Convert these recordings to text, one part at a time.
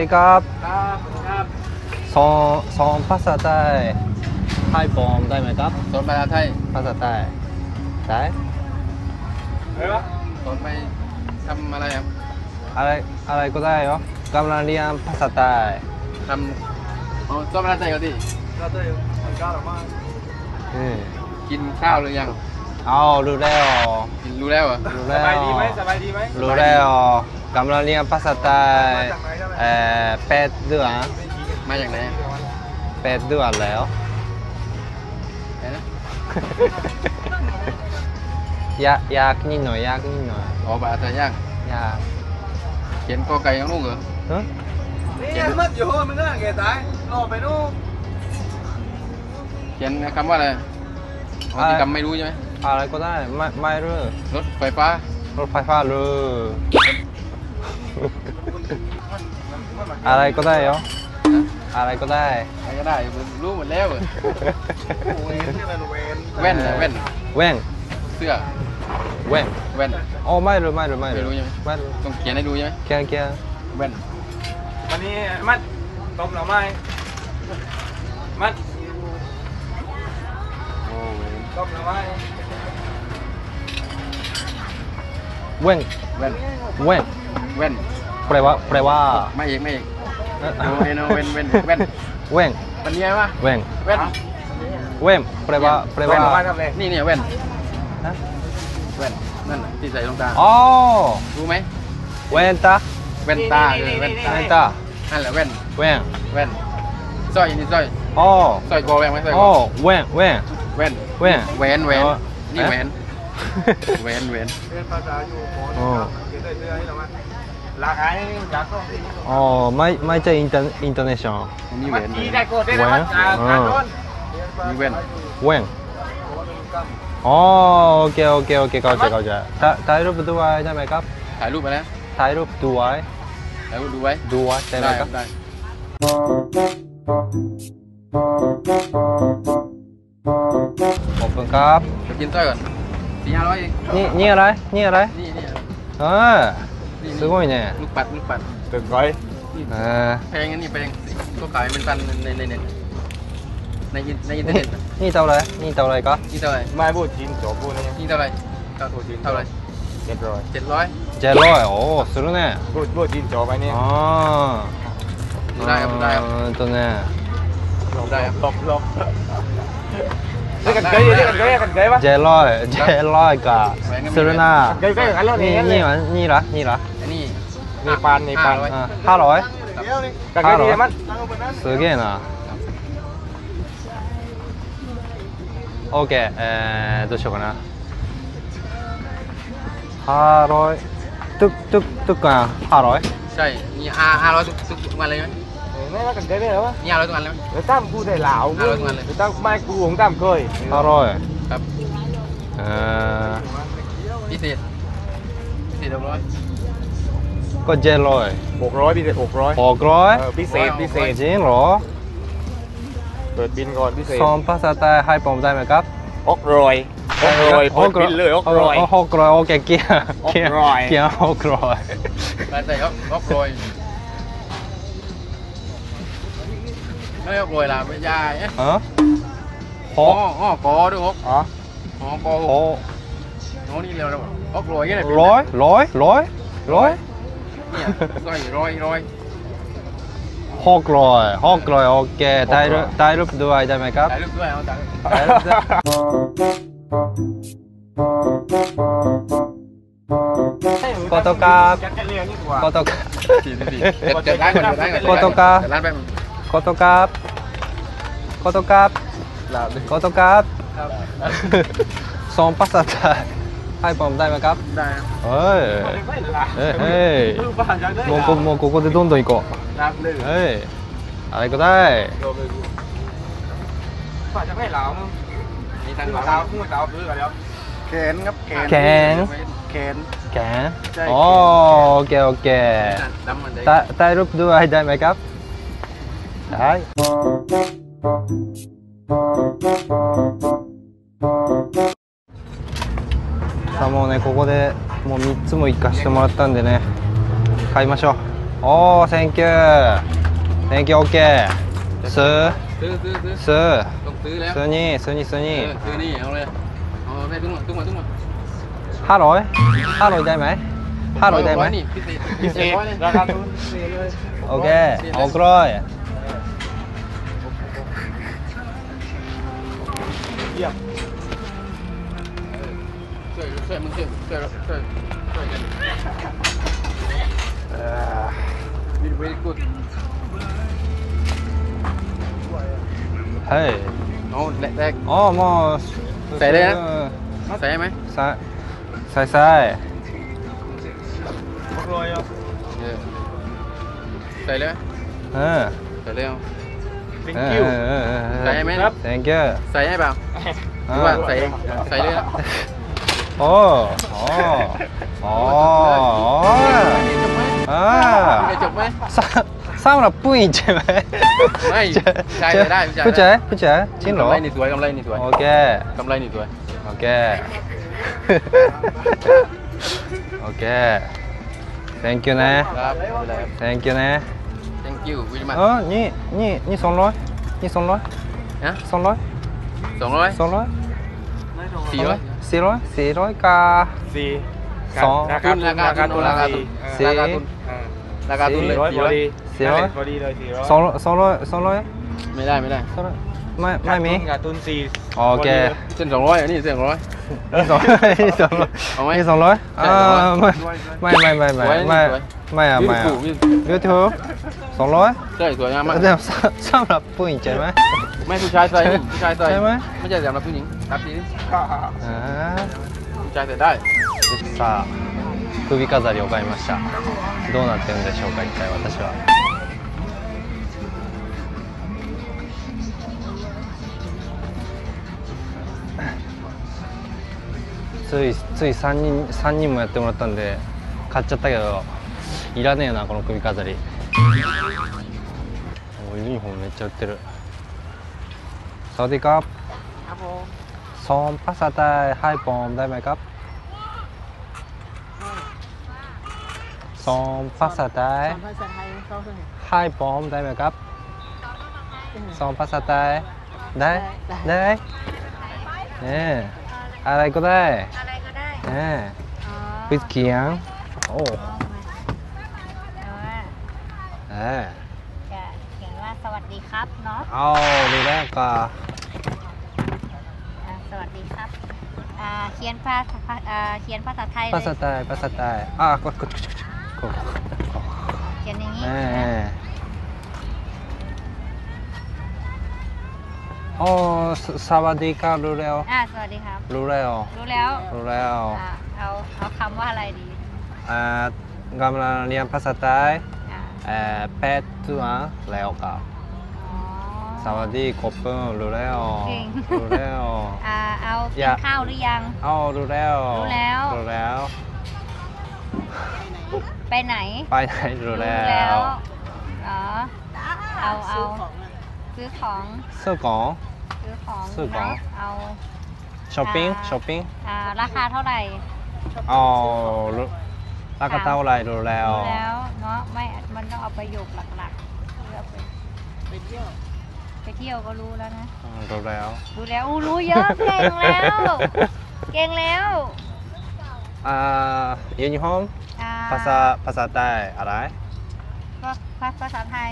ดีครับครับครับสอนสอนภาษาใต้ให้ผมได้ไหมครับสอนภาษาไทยภาษาใต้ได้เฮ้ยวะสอนไปทำอะไรครับอะไรอะไรก็ได้เหรอกำลังเรียนภาษาใต้ทำอ๋อสอนภาษาไทยก่อนดิอืมกินข้าวหรือยังเอารู้แล้วกินรู้แล้วเหรอรู้สแล้วบายดีไหมสบายดีไหมรู้แล้ว กำลังเรียนภาษาใต้เอ่อแปดเดือนมาจากไหนแปดเดือนแล้วไหนนะ ยากยากนิดหน่อยยากนิดหน่อยอ๋อภาษาไทยยากยากเขียนกอไก่ยังลูกเหรอฮะ นี่มัดอยู่มึงน่ะแกตายรอไปนู่นเขียนคำว่าอะไรอ๋อที่คำไม่รู้ใช่ไหมอะไรก็ได้ไม่ไม่รู้รถไฟฟ้ารถไฟฟ้าเลย อะไรก็ได้เหรออะไรก็ได้ อะไรก็ได้รู้หมดแล้วเหรอเวนนี่มันเวนแว่นน่ะแว่นแว่งเสื้อแว่งแว่นอ๋อไม่รู้ไม่รู้ไม่ไม่รู้รู้ใช่ไหมไม่รู้ต้องเขียนให้ดูใช่ไหมแค่แค่แว่นวันนี้มัดต้มหน่อไม้มัดโอ้ยต้มหน่อไม้แว่งแว่นแว่ง แว่นแปลว่าแปลว่าไม่อีกไม่อีกเอ่อโนเอโนเว่นเว่นแว่นแว่งมันมีไงวะแว่งแว่นแว่งแปลว่าแปลเวนหน่อไม้ว่าทำเลยนี่เนี่ยแว่นฮะแว่นนั่นน่ะที่ใส่รองตาอ๋อรู้ไหมแว่นตาแว่นตาเออแว่นตาแว่นตานั่นแหละแว่นแว่งแว่นสร้อยนี่สร้อยอ๋อสร้อยคอแว่นไหมสร้อยคอ๋ออแว่งแว่งแว่นแว่งแหวนแหวนอ๋อนี่ฮะแหวนแหวนแหวนเรียนภาษาอยู่โอ๋อเขียนได้เสื้อให้เรามั้ องที่อ๋อไม่ไม่ใช่อินเตอร์อินเตอร์เนชั่นนี่แหมัวดนกีได้โกดได้นะมัดอ่าแหวนการโดนนี่แว่นแว่งอ๋อโอเคโอเคโอเคเข้าใจเข้าใจถ่ายถ่ายรูปด้วยได้ไหมครับถ่ายรูปไปแล้วถ่ายรูปด้วยถ่ายรูปดูไว้ด้วยได้ไหมครับได้ขอบคุณครับไปกินสร้อยก่อนสี่ห้าร้อยเองนี่นี่อะไรนี่อะไรนี่นี่เออ すごいね ลูกปัดลูกปัด ตึกร้อย เออ แพงอันนี้แพงก็ขายเป็นพันในในเน็ตในอินในอินเทอร์ นี่ เน็ต นี่เท่าไหรนี่เท่าไหรครับ นี่เท่าไหร่ ไม่พูดจีนจบพูดนี่ นี่เท่าไหร่เท่าเท่าไหร่ เจ็ดร้อย เจ็ดร้อย เจ็ดร้อยโอ้するね พูดพูดจีนจบไปนี่ อ๋อ ดูได้ครับดูได้ครับ เออตัวเนี่ย ดูได้ครับ ลบลบเรียกกันเกยเรียกกันเกยเรียกกันเกยปะ เจ็ดร้อยเจ็ดร้อยกับするな เกยเกยกันแล้ว นี่ นี่ นี่วะนี่ละนี่ละ อันนี้ นี่ปานนี่ปาน ห้าร้อย อ่าห้าร้อย กันเกยดีมัน すげえなオッケーえー、どうしようかなห้าร้อยตึกตึกตึกกันห้าร้อย ใช่มีห้าห้าร้อยทุกทุกทุกวันเลยไหม นี่ว่ากันเกยได้หรอวะ นี่ห้าร้อยทุกวันเลยไหม เดี๋ยวตั้มกูได้เหล่า เอาแล้วทุกวันเลย เดี๋ยวตั้มไม่กูของตั้มเคย ห้าร้อย ครับ เอ่อ พิเศษพิเศษหกร้อย ก็เจ็ดร้อยหกร้อยพี่เศษหกร้อยหกร้อยเออพิเศษพิเศษจริงเหรอ เปิดบินก่อนพิเศษสอนภาษาใต้ให้ผมได้ไหมครับหกร้อยหกร้อยเปิดบินเลยหกร้อยหกร้อยโอเคเกียร์หกร้อยเกียร์หกร้อยไปใส่ก็ก็โปรยไม่ก็โปรยละไม่ยายเอ๊ะฮะหอ๋อกอ๋อกอด้วยหกอ๋ออ๋อกอหโอ้กโอ้นี่เร็วแล้วก็โปรยกันเลยร้อยร้อยร้อยร้อย เนี่ยร้อยร้อยร้อยหกร้อยหกร้อยโอเคถ่ายรูปถ่ายรูปด้วยได้ไหมครับถ่ายรูปด้วยเอาถ่ายรูปถ่ายรูปด้วยโฟโต้กราฟจัดกันเรียนนี่ดีกว่าโฟโต้กราฟสี่สี่เจ็ดเจ็ดร้านก่อนเจ็ดร้านก่อนโฟโต้กราฟเจ็ดร้านแป๊บโฟโต้กราฟโฟโต้กราฟโฟโต้กราฟครับสองภาษาไทย ให้ผมได้ไหมครับ ได้ครับ เฮ้ย เฮ้ยเฮ้ยもうこもうここでどんどん行こ รับเลย うเฮ้ยอะไรก็ได้ ฝ่ายจะไม่เหลามึง นี่ ตั้ ตั้ ง ง เห ร้า ลาน มึงเหลาซื้อกันแล้ว แขนครับแขน แขน แขน แกน ใช่ โอ้โอเคโอเค ดำมันได้ ถ่ายถ่ายรูปด้วยได้ไหมครับได้ さあもうねここでもう3つも行かしてもらったんでね買いましょう โอ้ thank you thank you โอเคซื้อ ซื้อซื้อซื้อ ซื้อ ต้องซื้อแล้ว ซื้อนี่ซื้อนี่ซื้อ เอ นี่ อซื้อนี่เอาเลยเอาไปตุ้งมาตุ้งมาตุ้งมา ห้าร้อยห้าร้อยได้ไหมห้าร้อยได้ไหม นี่พิเศษ พิเศษ ร้อยเลย ราคาทุนพิเศษเลย โอเคหกร้อย เยี่ยม ช่วยช่วยมึงช่วยช่วยช่วยช่วยกัน very very good เฮ้ยเอาแรกอ๋อหมอใส่เลยนะใส่ไหมใส่ใส่ใส่หกร้อยอะเออใส่เลยไหมเออใส่เลยเอา thank เออ you เออเออเออใส่ไหมครับ thank you ใส่ให้เปล่าหรือว่าใส่ใส่เลยนะโอ้โอ้โอ้อ่าไม่จบไหมสามสามหรับผู้หญิงใช่ไหมไม่ใช่ได้ได้ผู้ชายผู้ชายจริงเหรอกำไรนี่สวยกำไรนี่สวยโอเคกำไรนี่สวยโอเคโอเค thank you นะครับไม่เป็นไรครับ thank you นะ thank you very much เออนี่นี่นี่สองร้อยนี่สองร้อยฮะ สองร้อยสองร้อยสองร้อยสี่ร้อยสี่ร้อยสี่ร้อยกาสี่สองราคาทุนราคาทุนราคาสี่ทุนเออราคาทุนอ่าราคาทุนเลยสี่ร้อยสี่พร้ออยดีสี่ร้อยพอดีเลยสี่ร้อยสองสองร้อยสองร้อยไม่ได้ไม่ได้สองร้อยไม่ไม่มีขาดทุนสี่โอเคเส้นสองร้อยอันนี้เส้นสองร้อยนี่สองนี่สองร้อยเอาไหมนี่สองร้อยใช่อ่าสองร้อยไม่ไม่ไม่ไม่ไม่ไม่สวยไม่อะไม่อะ Beautiful, beautiful บิวทูสองร้อยใช่สวยงามมากแต่สำสำหรับผู้หญิงใช่ไหมไม่ผู้ชายใส่ผู้ชายใส่ใช่ไหมไม่ใช่สำหรับผู้หญิง 旅ですか？えじゃでださあ首飾りを買いました。どうなってるんでしょうか一体私は。ついつい3人三人もやってもらったんで買っちゃったけどいらねえなこの首飾り。ユニフォームめっちゃ売ってる。サワディー。カー ซ้อมภาษาใต้ให้ปลอมได้ไหมครับซ้อมภาษาใต้สอนภาษาไทยเข้าด้วยให้ปลอมได้ไหมครับซ้อมภาษาใต้ได้ได้ได้เนี่ยอะไรก็ได้อะไรก็ได้เนี่ยอ๋อพิดเขียงโอ้แต่ว่าเออจะเขียนว่าสวัสดีครับเนาะเอาดูแลวก็ อ่าสวัสดีครับอ่าเขียนภาษาอ่าเขียนภาษาไทยเลภาษาใต้ภาษาใต้อะกดกดกดกดเขียนอย่างนี้โอ้สวัสดีครับรู้แล้วอ่าสวัสดีครับ รู้แล้ว รู้แล้วรู้แล้วอ่าเอาเอาคำว่าอะไรดีอ่ากำลังเรียนภาษาใต้อ่าเอ่อแปดตัวแล้วครับ สวัสดีขอบคุณรู้แล้วเก่ง รู้แล้ว อ่าเอากิอย่านข้าวหรือยัง เอารู้แล้วรู้แล้ว รู้แล้ว ไปไหนไปไหนรู้แล้วอ๋อ เอาเอาซื้อของ ซื้อของซื้อของซื้อของนะเอา ช้อปปิ้งอ่า ช้อปปิ้งอ่าราคาเท่าไหร่ เอารู้ราคาเท่าไหรรู้แล้ว รู้แล้วเนาะไม่ มันต้องเอาประโยคหลักๆเลือกไปไปเที่ยว ไปเที่ยวก็รู้แล้วนะ อืมรู้แล้ว รู้แล้วอู้รู้เยอะ เก่งแล้ว เก่งแล้ว อ่ายูนิฟอร์มอ่ภาษาภาษาใต้อะไรก็ภาภาษาไทย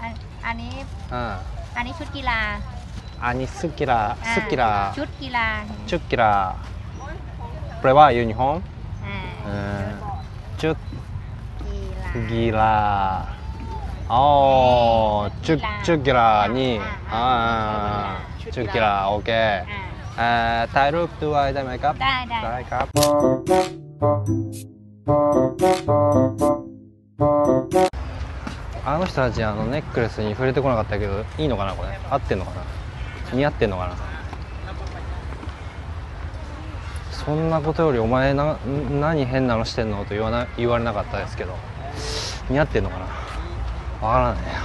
อันอันนี้ อ่าอันนี้ชุดกีฬาอันนี้สุกิราอ่าสุกิราชุดกีฬาชุดกีฬาแปลว่ายูนิฟอร์มอ่าเออชุดกีฬากีฬาอ๋อชุดชุดกีฬานี่อ่าอ่าชุดกีฬา 어, 쭉, 쭉이라 니. 아, 쭉이 라, 오케 이. 아, 다이룹 두아이 다 메이크 업? 다, 다. 메이크 업. あの人たちあのネックレスに触れてこなかったけどいいのかなこれ合ってんのかな似合ってんのかなそんなことよりお前な何変なのしてんのと言わな言われなかったですけど似合ってんのかなわからないな